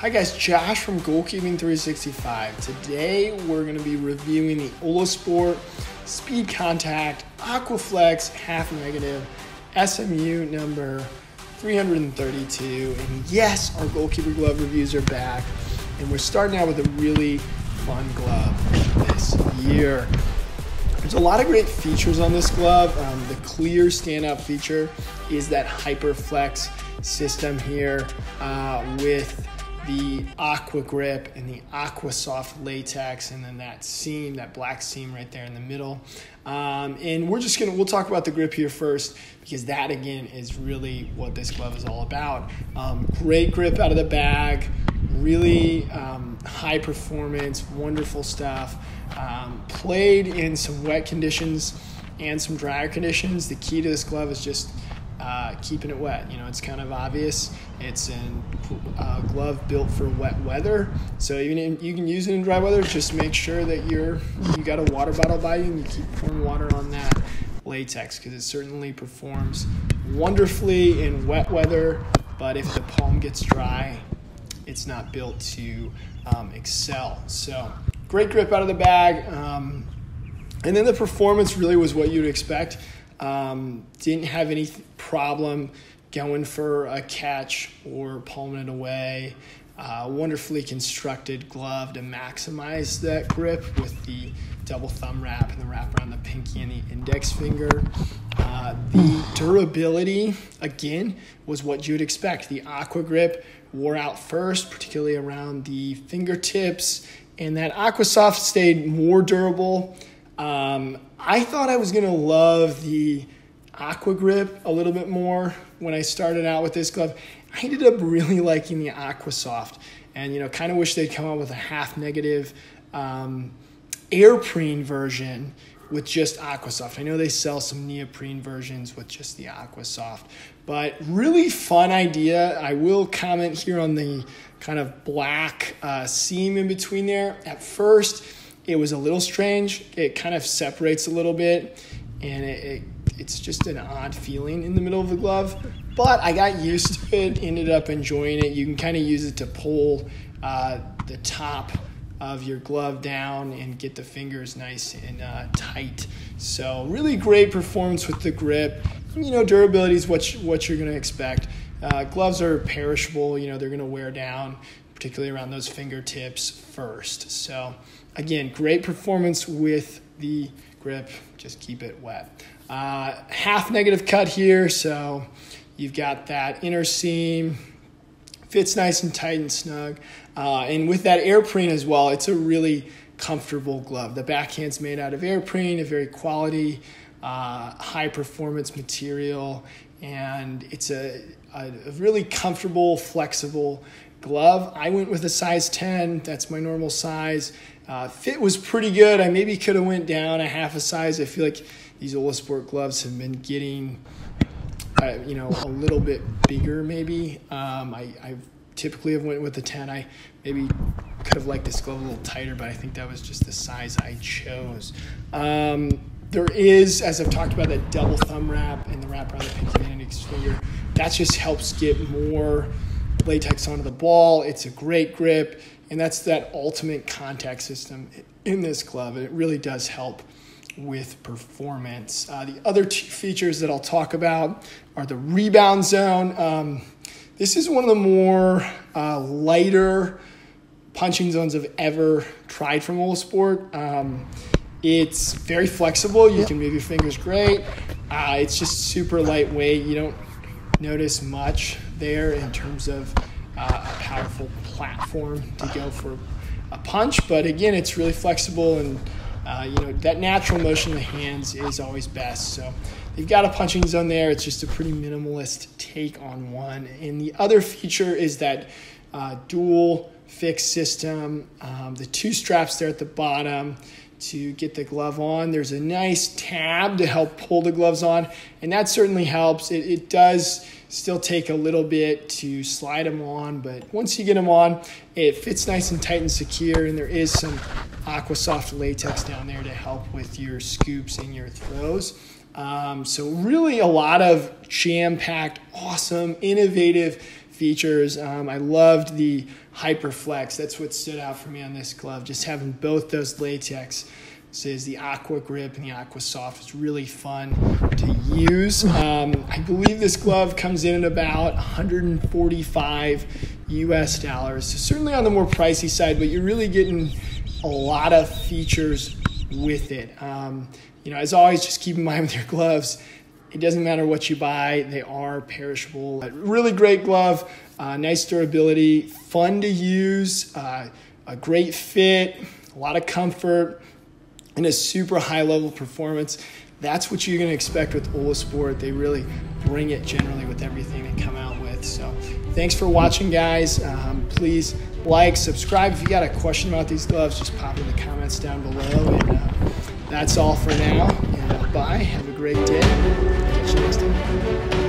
Hi guys, Josh from Goalkeeping 365. Today we're going to be reviewing the Uhlsport Speed Contact Aquaflex Half Negative SMU number 332. And yes, our goalkeeper glove reviews are back. And we're starting out with a really fun glove this year. There's a lot of great features on this glove. Um, the clear standout feature is that HyperFlex system here uh, with the aqua grip and the aqua soft latex and then that seam that black seam right there in the middle. Um, and we're just gonna we'll talk about the grip here first because that again is really what this glove is all about. Um, great grip out of the bag really um, high performance wonderful stuff. Um, played in some wet conditions and some drier conditions. The key to this glove is just uh, keeping it wet. You know, it's kind of obvious. It's a uh, glove built for wet weather, so even in, you can use it in dry weather. Just make sure that you're you got a water bottle by you and you keep pouring water on that latex because it certainly performs wonderfully in wet weather. But if the palm gets dry, it's not built to um, excel. So great grip out of the bag. Um, and then the performance really was what you'd expect. Um, didn't have any problem going for a catch or palming it away. Uh, wonderfully constructed glove to maximize that grip with the double thumb wrap and the wrap around the pinky and the index finger. Uh, the durability, again, was what you'd expect. The aqua grip wore out first, particularly around the fingertips, and that aqua soft stayed more durable. Um, I thought I was going to love the Aqua Grip a little bit more when I started out with this glove. I ended up really liking the Aqua Soft and, you know, kind of wish they'd come out with a half negative um, airprene version with just Aquasoft. I know they sell some neoprene versions with just the Aquasoft, but really fun idea. I will comment here on the kind of black uh, seam in between there. At first, it was a little strange. It kind of separates a little bit, and it, it, it's just an odd feeling in the middle of the glove. But I got used to it, ended up enjoying it. You can kind of use it to pull uh, the top of your glove down and get the fingers nice and uh, tight. So really great performance with the grip. You know, durability is what, you, what you're going to expect. Uh, gloves are perishable. You know, they're going to wear down, particularly around those fingertips first. So again, great performance with the grip. Just keep it wet. Uh, half negative cut here, so you've got that inner seam. Fits nice and tight and snug. Uh, and with that airprene as well, it's a really comfortable glove. The backhand's made out of airprene, a very quality, uh, high performance material, and it's a, a, a really comfortable, flexible glove. I went with a size 10. That's my normal size. Uh, fit was pretty good. I maybe could have went down a half a size. I feel like these Uhlsport gloves have been getting, uh, you know, a little bit bigger. Maybe um, I, I typically have went with a 10. I maybe could have liked this glove a little tighter, but I think that was just the size I chose. Um, there is, as I've talked about, that double thumb wrap and the wrap around the pinky and index finger. That just helps get more latex onto the ball. It's a great grip, and that's that ultimate contact system in this glove. It really does help with performance. Uh, the other two features that I'll talk about are the rebound zone. Um, this is one of the more uh, lighter punching zones I've ever tried from Uhlsport. Um, it's very flexible. You can move your fingers great. Uh, it's just super lightweight. You don't notice much there in terms of uh, a powerful platform to go for a punch. But again, it's really flexible and uh, you know that natural motion of the hands is always best. So they've got a punching zone there. It's just a pretty minimalist take on one. And the other feature is that uh, dual fix system. Um, the two straps there at the bottom to get the glove on. There's a nice tab to help pull the gloves on, and that certainly helps. It, it does still take a little bit to slide them on, but once you get them on, it fits nice and tight and secure, and there is some Aquasoft latex down there to help with your scoops and your throws. Um, so really a lot of jam-packed, awesome, innovative features. Um, I loved the Hyperflex. That's what stood out for me on this glove. Just having both those latex says the Aqua Grip and the Aqua Soft is really fun to use. Um, I believe this glove comes in at about 145 US dollars. So certainly on the more pricey side, but you're really getting a lot of features with it. Um, you know, as always, just keep in mind with your gloves, it doesn't matter what you buy, they are perishable. Really great glove, uh, nice durability, fun to use, uh, a great fit, a lot of comfort and a super high level performance. That's what you're going to expect with Uhlsport. They really bring it generally with everything they come out with. So, thanks for watching, guys. Um, please like, subscribe. If you got a question about these gloves, just pop in the comments down below. And uh, that's all for now. And uh, bye. Great day. Catch you next time.